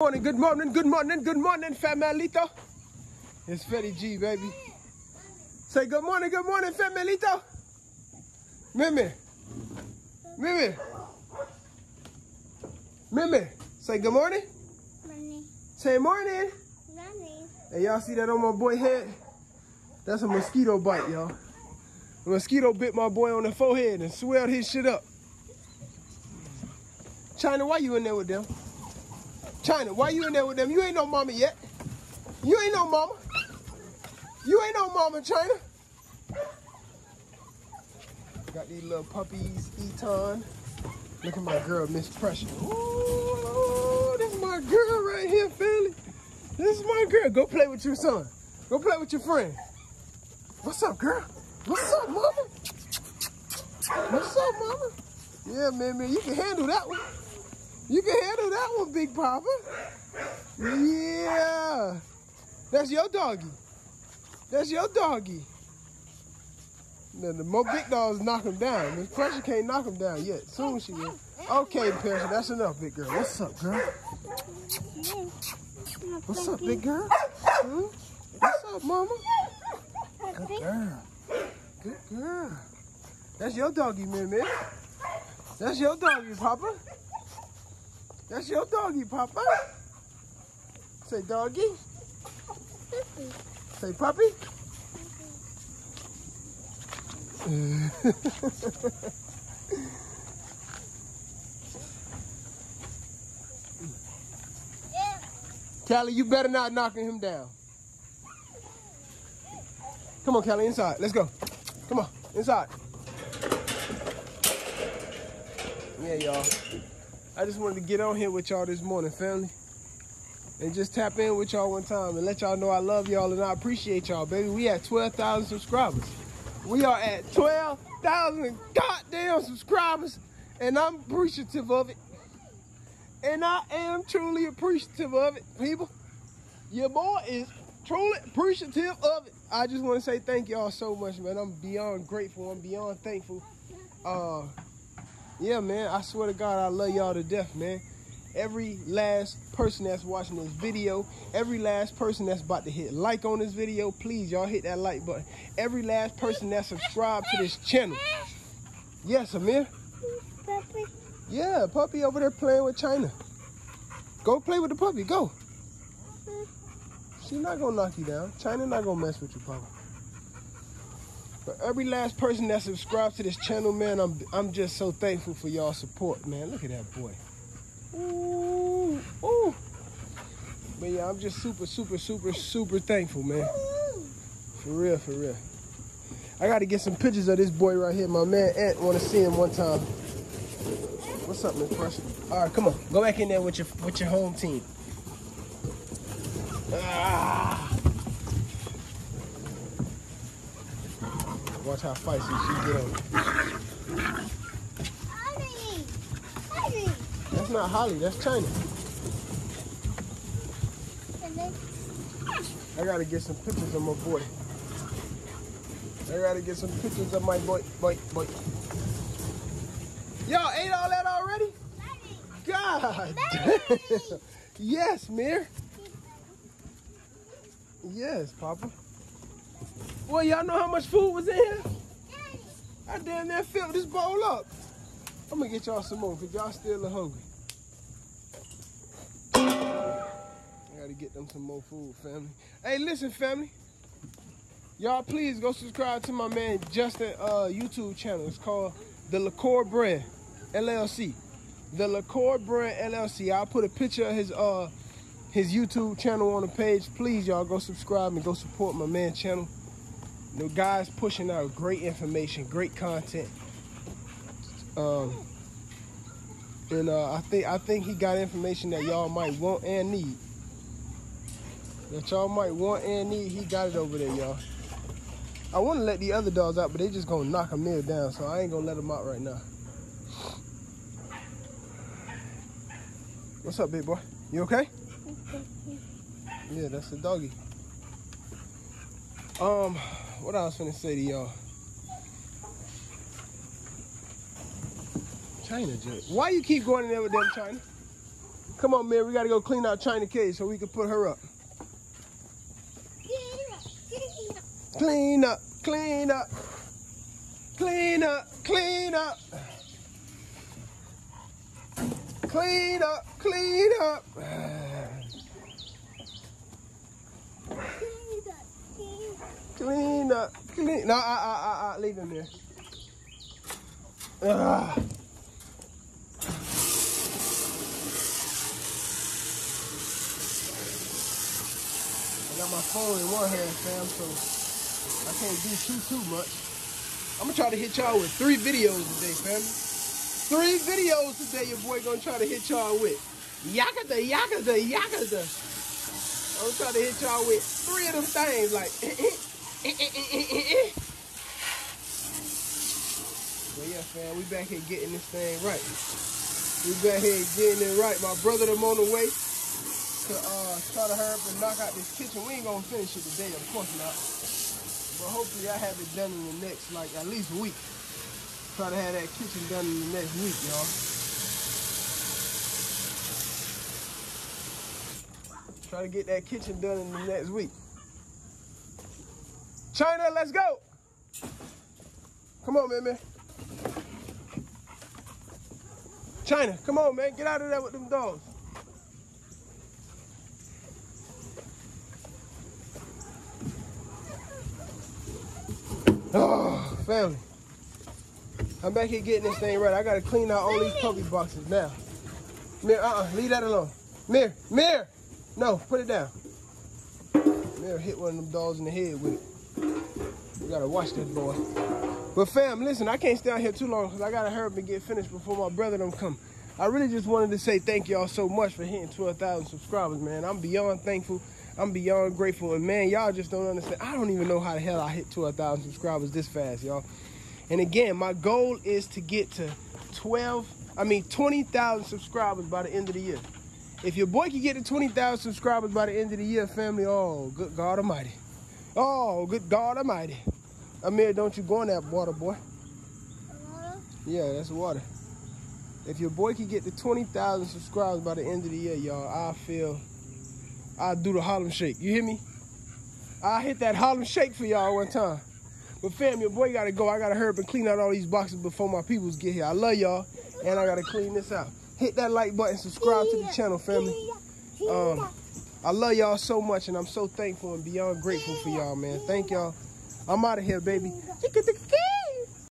morning, good morning, good morning, good morning, Famelito. It's Fetty G, baby. Say good morning, good morning, Famelito. Mimi. Mimi. Mimi. Say good morning. Money. Say morning. Money. Hey, y'all see that on my boy head? That's a mosquito bite, y'all. A mosquito bit my boy on the forehead and swelled his shit up. China, why you in there with them? China, why you in there with them? You ain't no mama yet. You ain't no mama. You ain't no mama, China. Got these little puppies, Eton. Look at my girl, Miss Pressure. Ooh, this is my girl right here, family. This is my girl. Go play with your son. Go play with your friend. What's up, girl? What's up, mama? What's up, mama? Yeah, man, man, you can handle that one. You can handle that one, Big Papa. Yeah. That's your doggy. That's your doggy. Now, the more big dogs knock him down. Miss Pressure can't knock him down yet. Soon she will. Okay, Pressure, that's enough, big girl. What's up, girl? What's up, big girl? Hmm? What's up, mama? Good girl. Good girl. That's your doggy, man, man. That's your doggy, Papa. That's your doggy, Papa. Say doggy. Say puppy. Callie, you better not knocking him down. Come on, Callie, inside. Let's go. Come on, inside. Yeah, y'all. I just wanted to get on here with y'all this morning, family. And just tap in with y'all one time and let y'all know I love y'all and I appreciate y'all, baby. We at 12,000 subscribers. We are at 12,000 goddamn subscribers. And I'm appreciative of it. And I am truly appreciative of it, people. Your boy is truly appreciative of it. I just want to say thank y'all so much, man. I'm beyond grateful. I'm beyond thankful. Uh, yeah, man. I swear to God, I love y'all to death, man. Every last person that's watching this video, every last person that's about to hit like on this video, please, y'all hit that like button. Every last person that's subscribed to this channel. Yes, Amir. Puppy. Yeah, puppy over there playing with China. Go play with the puppy. Go. She's not gonna knock you down. China not gonna mess with you, Papa. But every last person that subscribes to this channel, man, I'm I'm just so thankful for y'all support, man. Look at that boy. Ooh, ooh. But yeah, I'm just super, super, super, super thankful, man. For real, for real. I gotta get some pictures of this boy right here. My man Ant wanna see him one time. What's up, Miss Pressure? All right, come on. Go back in there with your with your home team. Ah. Watch how feisty she get on. That's not Holly, that's China. I gotta get some pictures of my boy. I gotta get some pictures of my boy, boy, boy. Y'all ate all that already? God. Yes, Mir. Yes, Papa. Well, y'all know how much food was in here? I damn near filled this bowl up. I'm gonna get y'all some more because y'all still hungry. I gotta get them some more food, family. Hey, listen, family. Y'all please go subscribe to my man Justin uh, YouTube channel. It's called The Liqueur Brand LLC. The Liqueur Brand LLC. I'll put a picture of his uh his YouTube channel on the page. Please, y'all go subscribe and go support my man channel. The guy's pushing out great information, great content. Um, and uh, I think I think he got information that y'all might want and need. That y'all might want and need. He got it over there, y'all. I want to let the other dogs out, but they just gonna knock Amir down, so I ain't gonna let them out right now. What's up, big boy? You okay? Yeah, that's the doggy. Um, what I was gonna say to y'all. China just. Why you keep going in there with them, China? Come on, man. We gotta go clean out China cage so we can put her up. Clean up, clean up, clean up, clean up. Clean up, clean up. Clean up, clean. up, No, I, I, I, leave him there. Ugh. I got my phone in one hand, fam, so I can't do too, too much. I'm gonna try to hit y'all with three videos today, fam. Three videos today your boy gonna try to hit y'all with. Yakada, yakada, yakada. I'm gonna try to hit y'all with three of them things, like But yeah, fam, we back here getting this thing right. We back here getting it right. My brother them on the way to uh, try to hurry up and knock out this kitchen. We ain't gonna finish it today, of course not. But hopefully I have it done in the next, like, at least week. Try to have that kitchen done in the next week, y'all. Try to get that kitchen done in the next week. China, let's go. Come on, man, man. China, come on, man. Get out of there with them dogs. Oh, family. I'm back here getting this thing right. I gotta clean out all these puppy boxes now. Mirror, uh-uh, leave that alone. Mirror, mirror. No, put it down. Mirror hit one of them dogs in the head with it. You gotta watch that boy. But fam, listen, I can't stay out here too long because I gotta hurry up and get finished before my brother don't come. I really just wanted to say thank y'all so much for hitting 12,000 subscribers, man. I'm beyond thankful. I'm beyond grateful. And man, y'all just don't understand. I don't even know how the hell I hit 12,000 subscribers this fast, y'all. And again, my goal is to get to 12, I mean 20,000 subscribers by the end of the year. If your boy can get to 20,000 subscribers by the end of the year, family, oh, good God Almighty. Oh, good God Almighty. Amir, don't you go in that water, boy. Water? Yeah, that's water. If your boy can get to 20,000 subscribers by the end of the year, y'all, I feel I'll do the Harlem Shake. You hear me? I'll hit that Harlem Shake for y'all one time. But fam, your boy gotta go. I gotta hurry up and clean out all these boxes before my peoples get here. I love y'all, and I gotta clean this out. Hit that like button, subscribe to the channel, family. Um, I love y'all so much, and I'm so thankful and beyond grateful for y'all, man. Thank y'all. I'm out of here, baby.